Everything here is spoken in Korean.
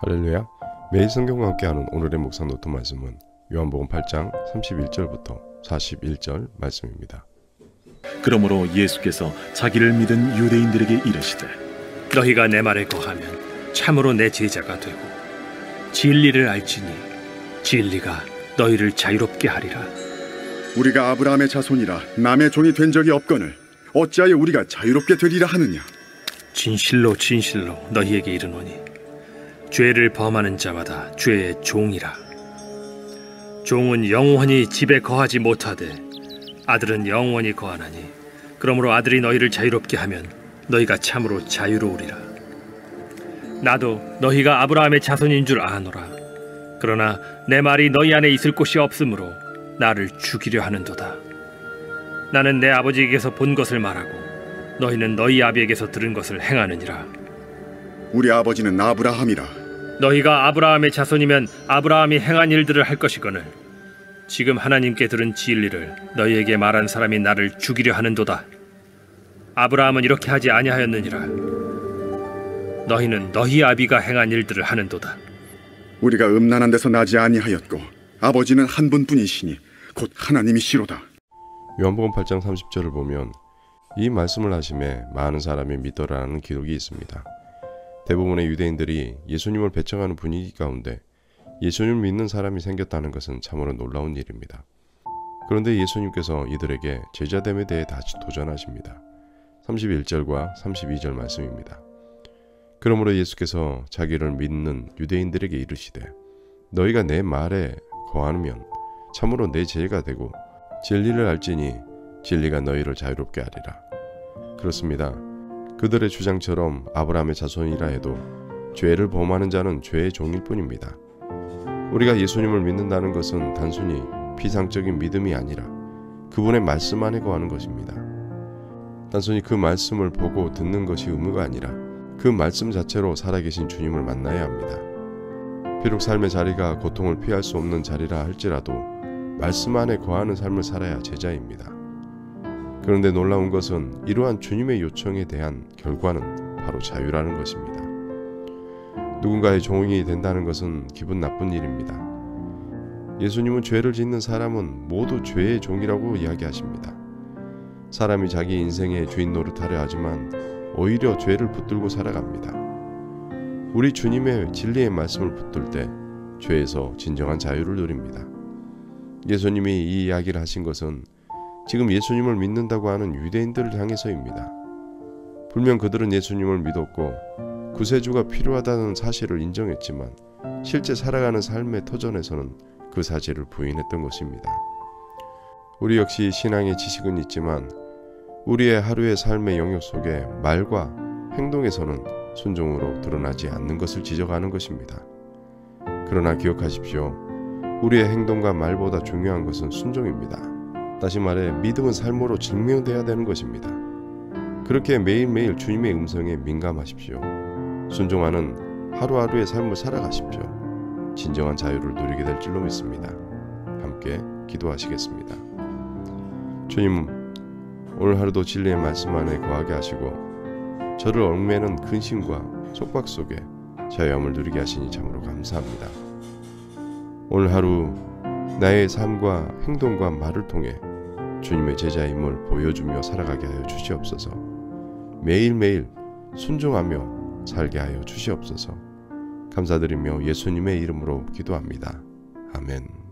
할렐루야. 매일 성경과 함께하는 오늘의 묵상 노트 말씀은 요한복음 8장 31절부터 41절 말씀입니다. 그러므로 예수께서 자기를 믿은 유대인들에게 이르시되 너희가 내 말에 거하면 참으로 내 제자가 되고 진리를 알지니 진리가 너희를 자유롭게 하리라 우리가 아브라함의 자손이라 남의 종이 된 적이 없거늘 어찌하여 우리가 자유롭게 되리라 하느냐 진실로 진실로 너희에게 이르노니 죄를 범하는 자마다 죄의 종이라. 종은 영원히 집에 거하지 못하되 아들은 영원히 거하나니 그러므로 아들이 너희를 자유롭게 하면 너희가 참으로 자유로우리라. 나도 너희가 아브라함의 자손인 줄 아노라. 그러나 내 말이 너희 안에 있을 곳이 없으므로 나를 죽이려 하는도다. 나는 내 아버지에게서 본 것을 말하고 너희는 너희 아비에게서 들은 것을 행하느니라 우리 아버지는 아브라함이라. 너희가 아브라함의 자손이면 아브라함이 행한 일들을 할 것이거늘. 지금 하나님께 들은 진리를 너희에게 말한 사람이 나를 죽이려 하는도다. 아브라함은 이렇게 하지 아니하였느니라. 너희는 너희 아비가 행한 일들을 하는도다. 우리가 음란한 데서 나지 아니하였고 아버지는 한 분뿐이시니 곧 하나님이시로다. 요한복음 8장 30절을 보면 이 말씀을 하심에 많은 사람이 믿더라는 기록이 있습니다. 대부분의 유대인들이 예수님을 배척하는 분위기 가운데 예수님을 믿는 사람이 생겼다는 것은 참으로 놀라운 일입니다. 그런데 예수님께서 이들에게 제자됨에 대해 다시 도전하십니다. 31절과 32절 말씀입니다. 그러므로 예수께서 자기를 믿는 유대인들에게 이르시되 너희가 내 말에 거하면 참으로 내 제가 되고 진리를 알지니 진리가 너희를 자유롭게 하리라. 그렇습니다. 그들의 주장처럼 아브라함의 자손이라 해도 죄를 범하는 자는 죄의 종일 뿐입니다. 우리가 예수님을 믿는다는 것은 단순히 피상적인 믿음이 아니라 그분의 말씀 안에 거하는 것입니다. 단순히 그 말씀을 보고 듣는 것이 의무가 아니라 그 말씀 자체로 살아계신 주님을 만나야 합니다. 비록 삶의 자리가 고통을 피할 수 없는 자리라 할지라도 말씀 안에 거하는 삶을 살아야 제자입니다. 그런데 놀라운 것은 이러한 주님의 요청에 대한 결과는 바로 자유라는 것입니다. 누군가의 종이 된다는 것은 기분 나쁜 일입니다. 예수님은 죄를 짓는 사람은 모두 죄의 종이라고 이야기하십니다. 사람이 자기 인생의 주인 노릇하려 하지만 오히려 죄를 붙들고 살아갑니다. 우리 주님의 진리의 말씀을 붙들 때 죄에서 진정한 자유를 누립니다. 예수님이 이 이야기를 하신 것은 지금 예수님을 믿는다고 하는 유대인들을 향해서입니다. 분명 그들은 예수님을 믿었고 구세주가 필요하다는 사실을 인정했지만 실제 살아가는 삶의 터전에서는 그 사실을 부인했던 것입니다. 우리 역시 신앙의 지식은 있지만 우리의 하루의 삶의 영역 속에 말과 행동에서는 순종으로 드러나지 않는 것을 지적하는 것입니다. 그러나 기억하십시오. 우리의 행동과 말보다 중요한 것은 순종입니다. 다시 말해 믿음은 삶으로 증명돼야 되는 것입니다. 그렇게 매일매일 주님의 음성에 민감하십시오. 순종하는 하루하루의 삶을 살아가십시오. 진정한 자유를 누리게 될 줄로 믿습니다. 함께 기도하시겠습니다. 주님, 오늘 하루도 진리의 말씀 안에 거하게 하시고 저를 얽매는 근심과 속박 속에 자유함을 누리게 하시니 참으로 감사합니다. 오늘 하루 나의 삶과 행동과 말을 통해 주님의 제자임을 보여주며 살아가게 하여 주시옵소서. 매일매일 순종하며 살게 하여 주시옵소서. 감사드리며 예수님의 이름으로 기도합니다. 아멘.